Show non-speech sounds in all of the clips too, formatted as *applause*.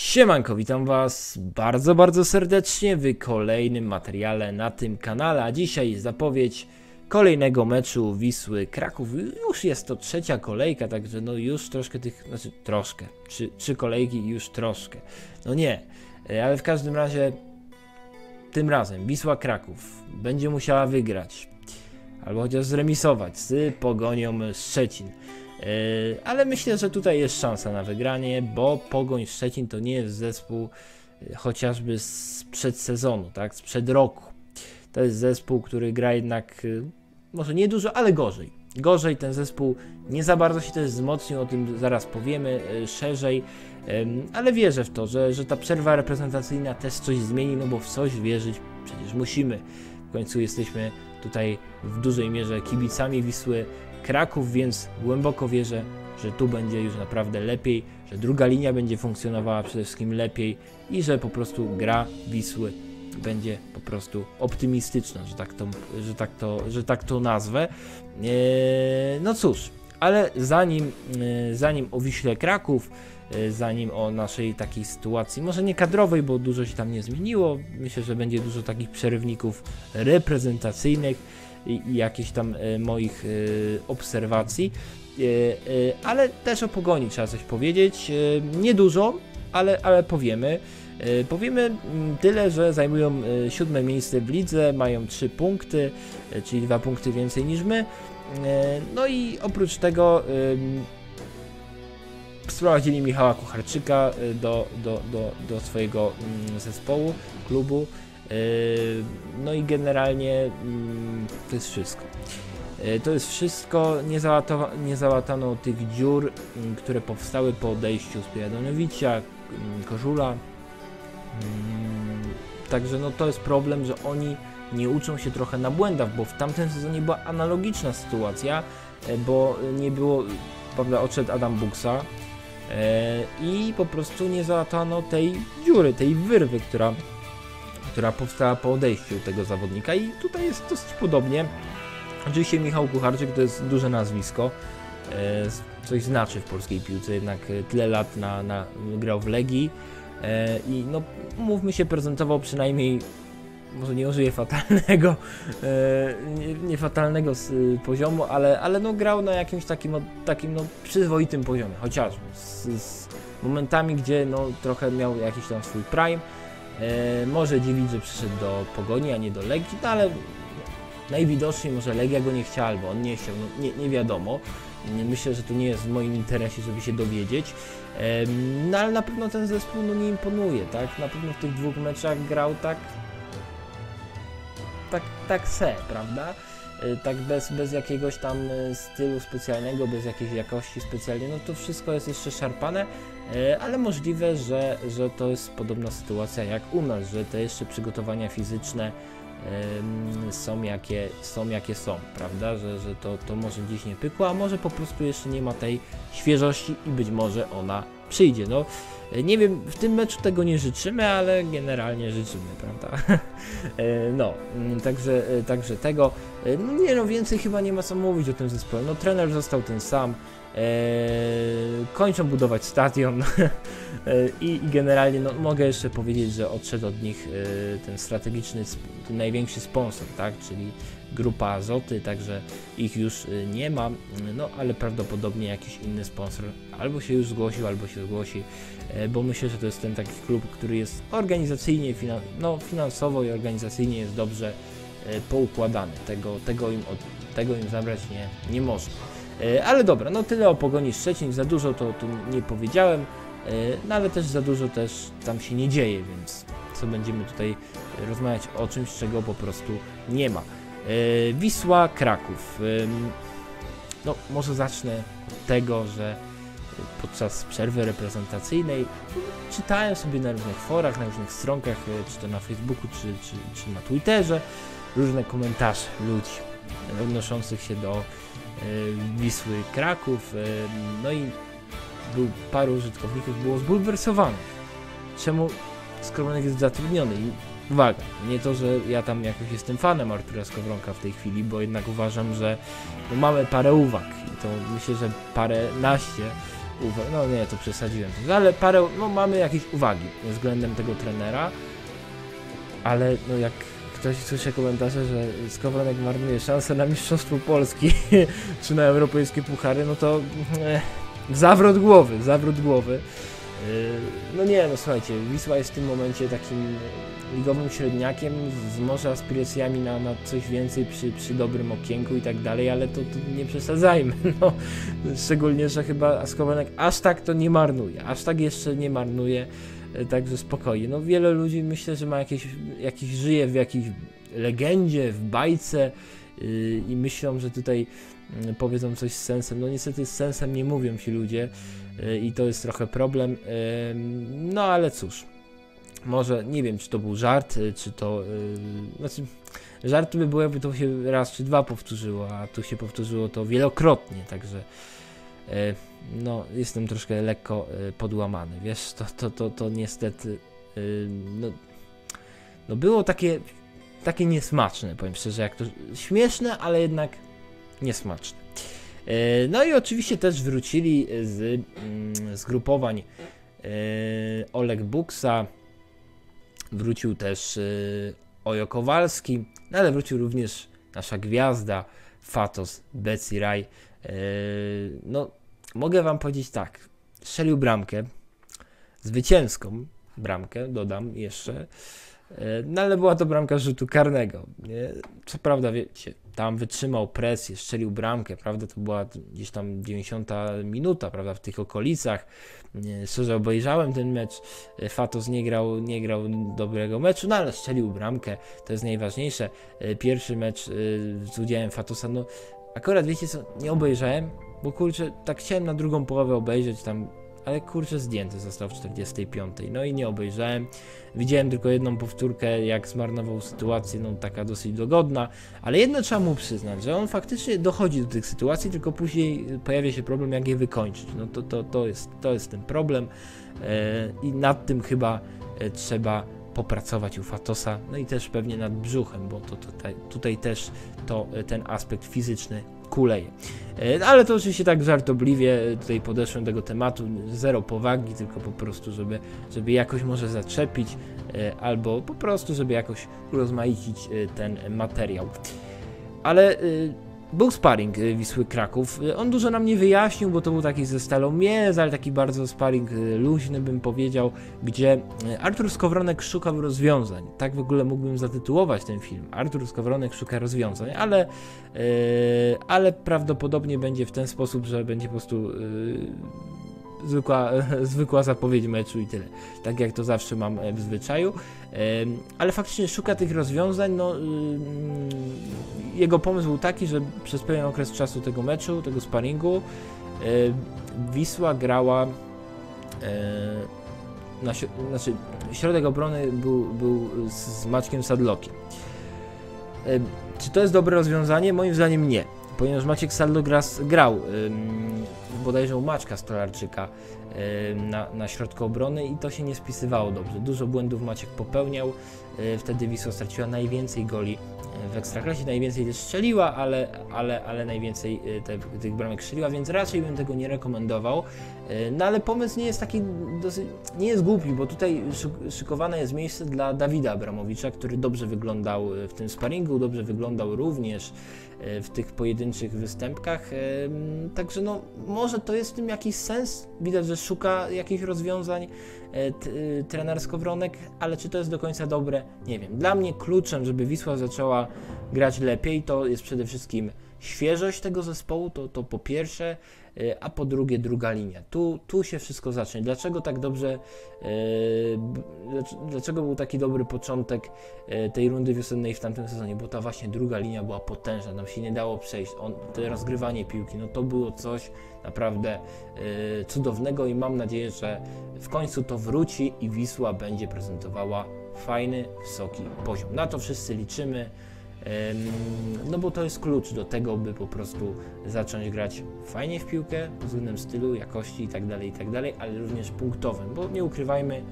Siemanko, witam was bardzo, bardzo serdecznie w kolejnym materiale na tym kanale, a dzisiaj zapowiedź kolejnego meczu Wisły Kraków. Już jest to trzecia kolejka, także no już troszkę tych, znaczy troszkę, trzy, trzy kolejki już troszkę. No nie, e, ale w każdym razie tym razem Wisła Kraków będzie musiała wygrać albo chociaż zremisować z Pogonią Szczecin. Yy, ale myślę, że tutaj jest szansa na wygranie, bo Pogoń Szczecin to nie jest zespół yy, chociażby sprzed sezonu, tak, sprzed roku. To jest zespół, który gra jednak yy, może nie dużo, ale gorzej. Gorzej ten zespół nie za bardzo się też wzmocnił, o tym zaraz powiemy szerzej, ale wierzę w to, że, że ta przerwa reprezentacyjna też coś zmieni, no bo w coś wierzyć przecież musimy. W końcu jesteśmy tutaj w dużej mierze kibicami Wisły Kraków, więc głęboko wierzę, że tu będzie już naprawdę lepiej, że druga linia będzie funkcjonowała przede wszystkim lepiej i że po prostu gra Wisły będzie po prostu optymistyczna, że tak to, że tak to, że tak to nazwę. Eee, no cóż, ale zanim, e, zanim o Wiśle Kraków, e, zanim o naszej takiej sytuacji, może nie kadrowej, bo dużo się tam nie zmieniło, myślę, że będzie dużo takich przerywników reprezentacyjnych i, jakichś tam e, moich obserwacji, ale też o pogoni trzeba coś powiedzieć. Niedużo, ale, ale powiemy. Powiemy mm, tyle, że zajmują siódme miejsce w lidze, mają trzy punkty, czyli dwa punkty więcej niż my. E, no i oprócz tego sprowadzili Michała Kucharczyka e, do, do, do, do swojego mm, zespołu, klubu. E, no i generalnie mm, to jest wszystko. To jest wszystko, nie, załatano, nie załatano tych dziur, mm, które powstały po odejściu z Pijadanowicza, Kożula. Także no to jest problem, że oni nie uczą się trochę na błędach, bo w tamtym sezonie była analogiczna sytuacja, e, bo nie było, prawda, odszedł Adam Buksa e, i po prostu nie załatano tej dziury, tej wyrwy, która, która powstała po odejściu tego zawodnika i tutaj jest dosyć podobnie. Oczywiście Michał Kucharczyk to jest duże nazwisko, e, coś znaczy w polskiej piłce, jednak tyle lat na, na grał w Legii i no mówmy się, prezentował przynajmniej może nie użyję fatalnego, e, nie, nie, fatalnego poziomu, ale, ale no grał na jakimś takim, takim no, przyzwoitym poziomie, chociażby z, z momentami, gdzie no, trochę miał jakiś tam swój prime. E, może dziwić, że przyszedł do Pogoni, a nie do Legii, no ale najwidoczniej może Legia go nie chciała, albo on nie chciał, no, nie, nie wiadomo. Myślę, że to nie jest w moim interesie, żeby się dowiedzieć. No ale na pewno ten zespół no, nie imponuje, tak? Na pewno w tych dwóch meczach grał tak tak, tak se, prawda? Y, tak bez, bez jakiegoś tam y, stylu specjalnego, bez jakiejś jakości specjalnej, no to wszystko jest jeszcze szarpane, y, ale możliwe, że, że to jest podobna sytuacja jak u nas, że te jeszcze przygotowania fizyczne są jakie są, jakie są prawda? Że, że to, to może gdzieś nie pykło, a może po prostu jeszcze nie ma tej świeżości i być może ona przyjdzie. No, nie wiem, w tym meczu tego nie życzymy, ale generalnie życzymy, prawda? *laughs* E, no, mm, także, e, także tego. E, no nie no, więcej chyba nie ma co mówić o tym zespole. No, trener został ten sam. Kończą budować stadion *laughs* i, i, generalnie no, mogę jeszcze powiedzieć, że odszedł od nich ten strategiczny, ten największy sponsor, tak, czyli grupa Azoty, także ich już nie ma, no ale prawdopodobnie jakiś inny sponsor albo się już zgłosił, albo się zgłosi, e, bo myślę, że to jest ten taki klub, który jest organizacyjnie, no, finansowo i organizacyjnie jest dobrze e, poukładany. Tego, tego, im, od, tego im zabrać nie, nie można. E, ale dobra, no tyle o Pogoni Szczecin, za dużo to, to nie powiedziałem, no ale też za dużo też tam się nie dzieje, więc co będziemy tutaj rozmawiać o czymś, czego po prostu nie ma. Wisła Kraków. No, może zacznę od tego, że podczas przerwy reprezentacyjnej czytałem sobie na różnych forach, na różnych stronkach, e, czy to na Facebooku, czy, czy, czy na Twitterze, różne komentarze ludzi odnoszących się do e, Wisły Kraków. E, no i był paru użytkowników było zbulwersowanych. Czemu, skoro on jest zatrudniony i uwaga, nie to, że ja tam jakoś jestem fanem Artura Skowronka w tej chwili, bo jednak uważam, że no mamy parę uwag i to myślę, że parę naście uwag, no nie, to przesadziłem, ale parę, no mamy jakieś uwagi względem tego trenera, ale no jak ktoś słyszy komentarze, że Skowronek marnuje szansę na Mistrzostwo Polski *laughs* czy na europejskie puchary, no to e, zawrót głowy, zawrót głowy. E, no nie, no słuchajcie, Wisła jest w tym momencie takim ligowym średniakiem z może aspiracjami na, na coś więcej przy, przy dobrym okienku i tak dalej, ale to, to nie przesadzajmy, *laughs* no. Szczególnie, że chyba Skowronek aż tak to nie marnuje, aż tak jeszcze nie marnuje. E, także spokojnie. No wiele ludzi myślę, że ma jakieś, jakieś żyje w jakiejś legendzie, w bajce yy, i myślą, że tutaj yy, powiedzą coś z sensem. No niestety z sensem nie mówią ci ludzie yy, i to jest trochę problem. no ale cóż. Może nie wiem, czy to był żart, y, czy to. Y, znaczy, żart by było, jakby to się raz czy dwa powtórzyło, a tu się powtórzyło to wielokrotnie, także no, jestem troszkę lekko e, podłamany, wiesz, to, to, to, to niestety, e, no, no było takie, takie niesmaczne, powiem szczerze, jak to śmieszne, ale jednak niesmaczne. No i oczywiście też wrócili z mm, zgrupowań Oleg Buksa, wrócił też Ojo Kowalski, no ale wrócił również nasza gwiazda Fatos Beciraj. No, mogę wam powiedzieć tak. Strzelił bramkę, zwycięską bramkę, dodam jeszcze, e, no ale była to bramka rzutu karnego. Nie? Co prawda, wiecie, tam wytrzymał presję, strzelił bramkę, prawda, to była gdzieś tam 90 minuta, prawda, w tych okolicach. Szczerze obejrzałem ten mecz, e, Fatos nie grał, nie grał dobrego meczu, no ale strzelił bramkę, to jest najważniejsze. E, pierwszy mecz z udziałem Fatosa, no akurat wiecie co, nie obejrzałem, bo kurczę, tak chciałem na drugą połowę obejrzeć tam, ale kurczę zdjęty został w 45. No i nie obejrzałem. Widziałem tylko jedną powtórkę, jak zmarnował sytuację, no taka dosyć dogodna, ale jedno trzeba mu przyznać, że on faktycznie dochodzi do tych sytuacji, tylko później pojawia się problem, jak je wykończyć. No to, to, to, jest, to jest ten problem e, i nad tym chyba e, trzeba popracować u Fatosa, no i też pewnie nad brzuchem, bo to, to tutaj, też to, e, ten aspekt fizyczny kuleje. E, ale to oczywiście tak żartobliwie tutaj podeszłem do tego tematu, zero powagi, tylko po prostu, żeby, żeby jakoś może zaczepić, e, albo po prostu, żeby jakoś urozmaicić e, ten materiał. Ale był sparring y, Wisły Kraków. Y, on dużo nam nie wyjaśnił, bo to był taki ze stalą miez, ale taki bardzo sparring y, luźny bym powiedział, gdzie Artur Skowronek szukał rozwiązań. Tak w ogóle mógłbym zatytułować ten film. Artur Skowronek szuka rozwiązań, ale, yy, ale prawdopodobnie będzie w ten sposób, że będzie po prostu yy, zwykła, *laughs* zwykła zapowiedź meczu i tyle. Tak jak to zawsze mam e, w zwyczaju. Ale faktycznie szuka tych rozwiązań. No, jego pomysł był taki, że przez pewien okres czasu tego meczu, tego sparingu, Wisła grała na, znaczy środek obrony był, był z Maćkiem Sadlokiem. Czy to jest dobre rozwiązanie? Moim zdaniem nie ponieważ Maciek Saldo grał bodajże u Maczka Stolarczyka na, na środku obrony i to się nie spisywało dobrze. Dużo błędów Maciek popełniał, yy, wtedy Wisła straciła najwięcej goli w Ekstraklasie, najwięcej też strzeliła, ale, ale, ale najwięcej y, te, tych bramek strzeliła, więc raczej bym tego nie rekomendował. No ale pomysł nie jest taki dosyć, nie jest głupi, bo tutaj szykowane jest miejsce dla Dawida Abramowicza, który dobrze wyglądał w tym sparingu, dobrze wyglądał również w tych pojedynczych występkach. Także no, może to jest w tym jakiś sens. Widać, że szuka jakichś rozwiązań trener Skowronek, ale czy to jest do końca dobre? Nie wiem. Dla mnie kluczem, żeby Wisła zaczęła grać lepiej, to jest przede wszystkim świeżość tego zespołu, to, to po pierwsze, y, a po drugie druga linia. Tu, tu się wszystko zacznie. Dlaczego tak dobrze, yy, dlaczego był taki dobry początek yy, tej rundy wiosennej w tamtym sezonie? Bo ta właśnie druga linia była potężna, nam się nie dało przejść. On, to rozgrywanie piłki, no to było coś naprawdę cudownego i mam nadzieję, że w końcu to wróci i Wisła będzie prezentowała fajny, wysoki poziom. Na to wszyscy liczymy. No bo to jest klucz do tego, by po prostu zacząć grać fajnie w piłkę pod względem stylu, jakości itd., tak itd., tak ale również punktowym, bo nie ukrywajmy,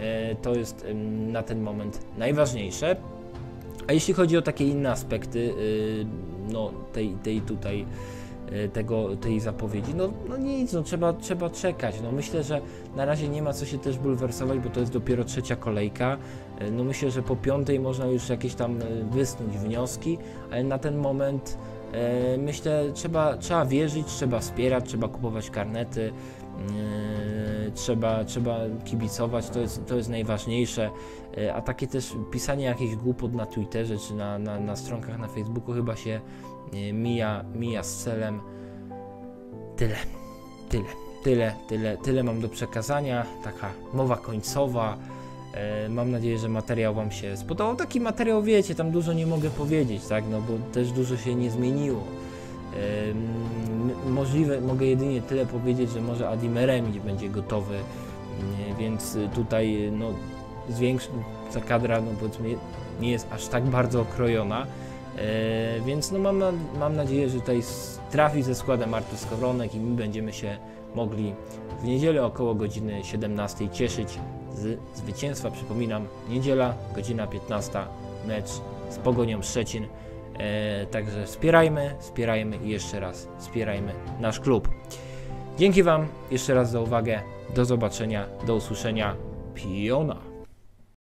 e, to jest na ten moment najważniejsze. A jeśli chodzi o takie inne aspekty, y, no tej, tej tutaj tego, tej zapowiedzi. No, no nic, no trzeba, trzeba czekać. No myślę, że na razie nie ma co się też bulwersować, bo to jest dopiero trzecia kolejka. E, No myślę, że po piątej można już jakieś tam e, wysnuć wnioski, ale na ten moment myślę, trzeba, trzeba wierzyć, trzeba wspierać, trzeba kupować karnety. Yy, trzeba, trzeba kibicować, to jest, to jest najważniejsze. Yy, A takie też pisanie jakichś głupot na Twitterze czy na, na, na stronkach na Facebooku chyba się yy, mija, mija z celem. Tyle, tyle, tyle, tyle, tyle mam do przekazania. Taka mowa końcowa. Mam nadzieję, że materiał Wam się spodobał. Taki materiał, wiecie, tam dużo nie mogę powiedzieć, tak? No bo też dużo się nie zmieniło. Możliwe, mogę jedynie tyle powiedzieć, że może Adimeremić będzie gotowy, więc y, tutaj no, zwiększy, ta kadra no, powiedzmy nie jest aż tak bardzo okrojona, e, więc no, mam, mam nadzieję, że tutaj trafi ze składem Artur Skowronek i my będziemy się mogli w niedzielę około godziny 17 cieszyć z zwycięstwa. Przypominam, niedziela, godzina 15, mecz z Pogonią Szczecin. E, także wspierajmy, wspierajmy i jeszcze raz wspierajmy nasz klub. Dzięki Wam jeszcze raz za uwagę. Do zobaczenia, do usłyszenia. Piona.